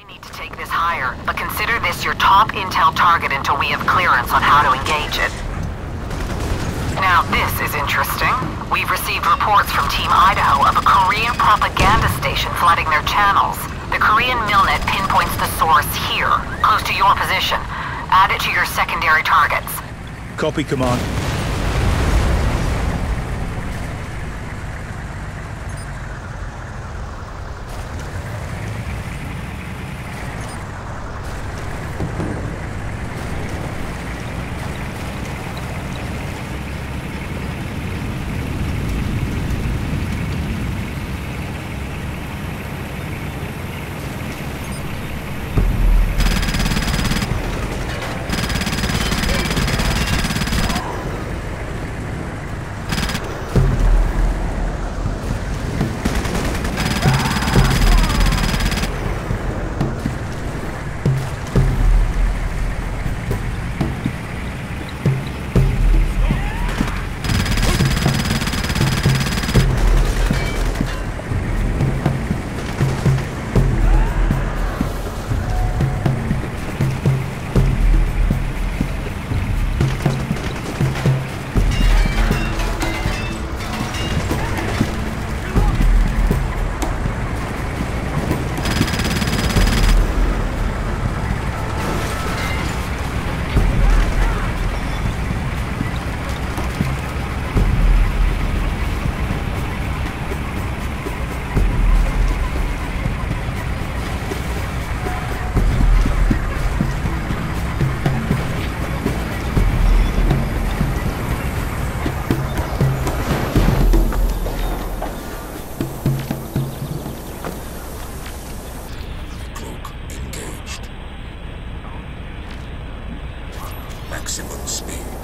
I need to take this higher, but consider this your top intel target until we have clearance on how to engage it. Now, this is interesting. We've received reports from Team Idaho of a Korean propaganda station flooding their channels. The Korean Milnet pinpoints the source here, close to your position. Add it to your secondary targets. Copy, Command. maximum speed.